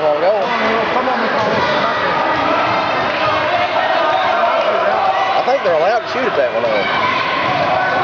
ago. I think they're allowed to shoot at that one though.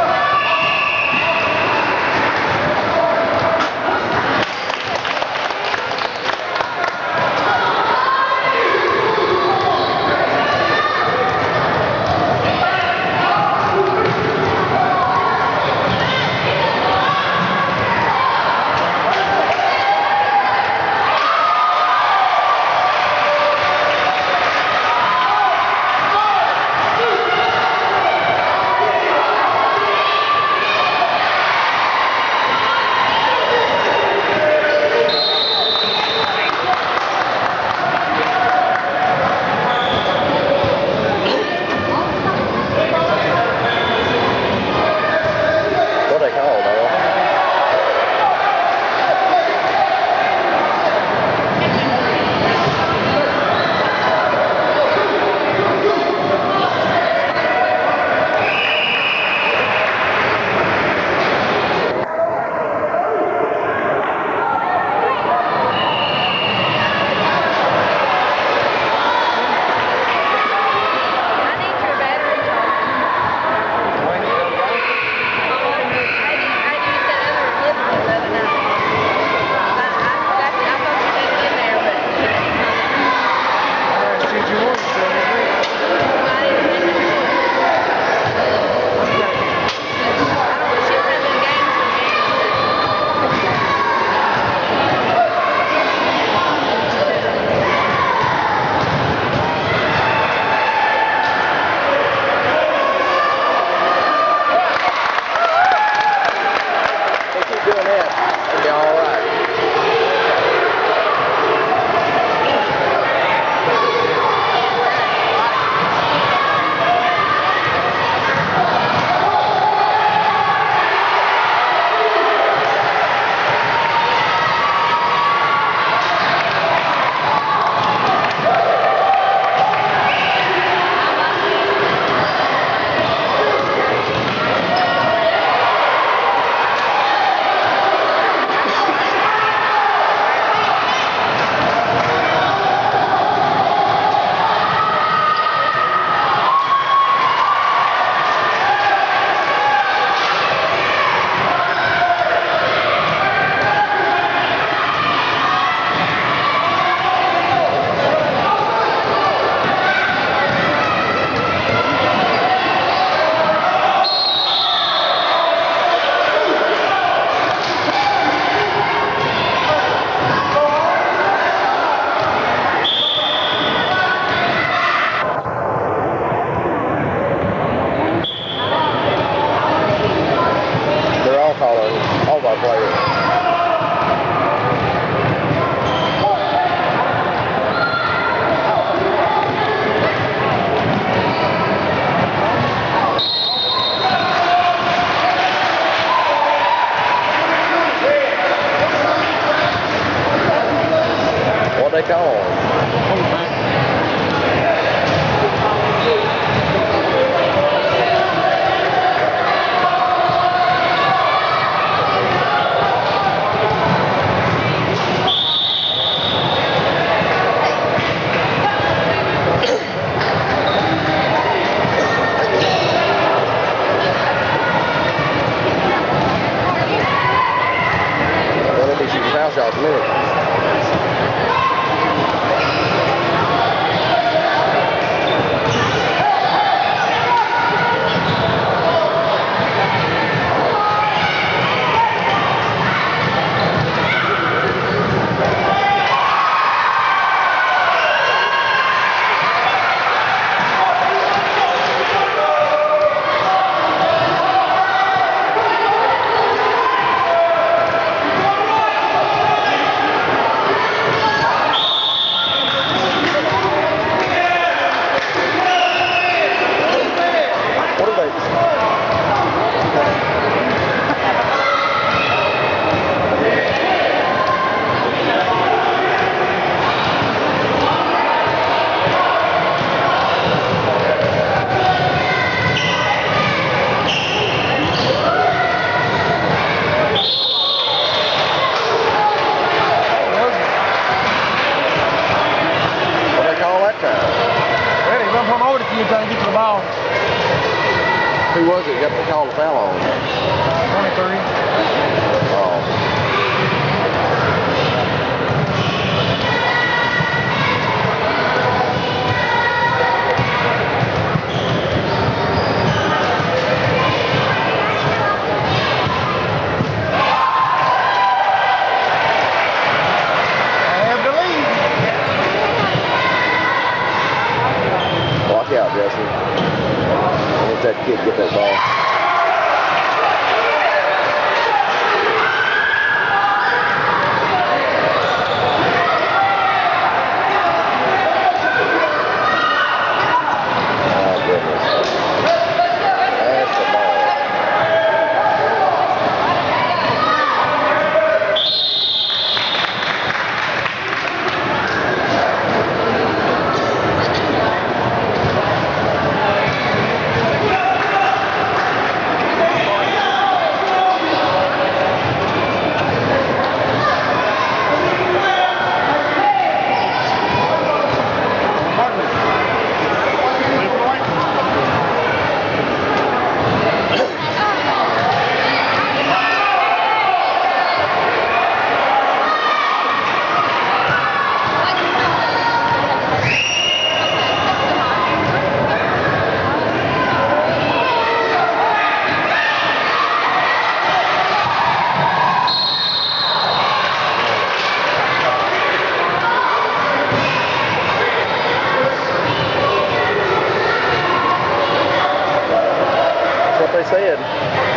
like all. Said.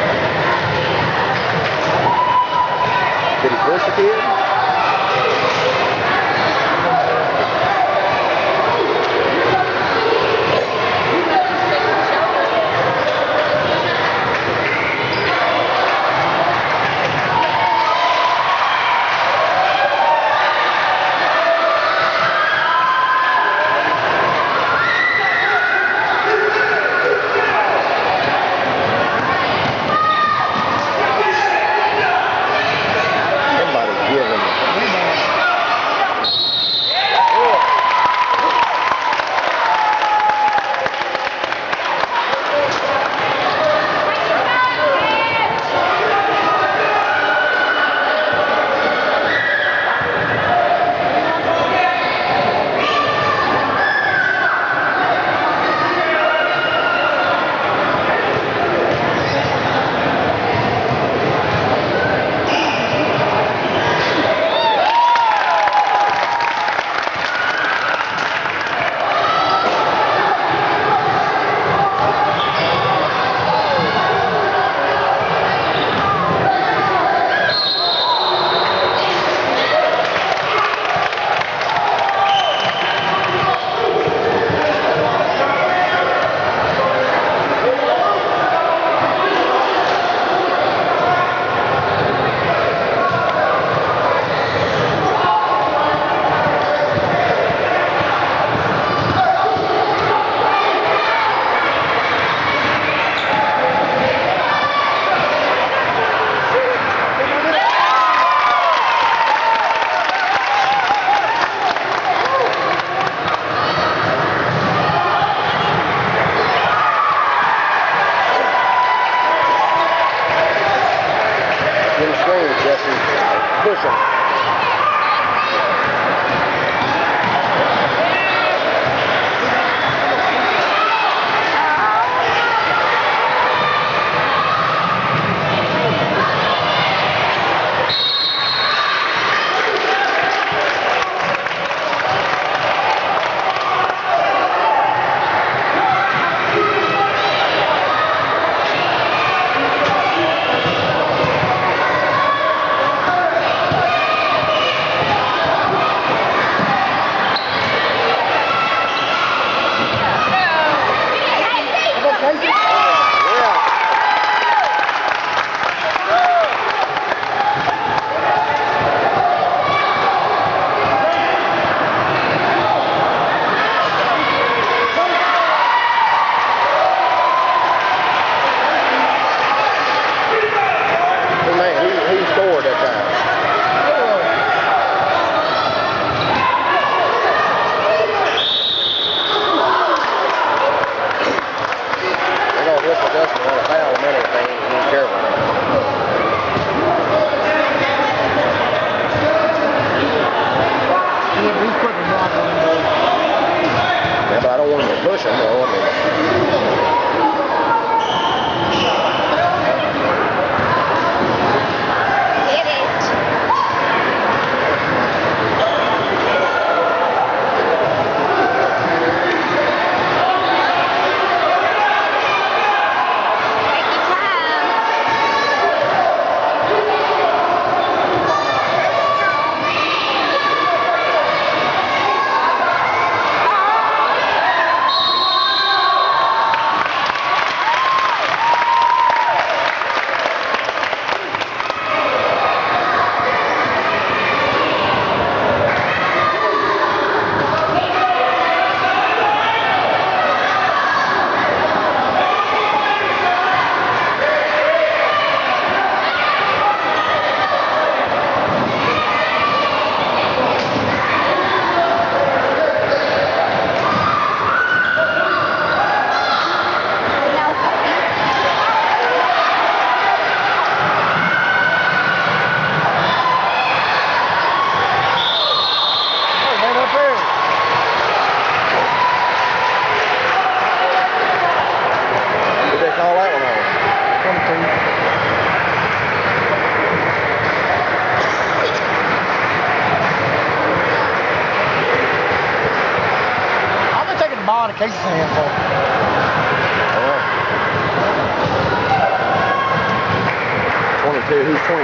没有选择我没有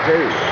right. 22. Who's 22?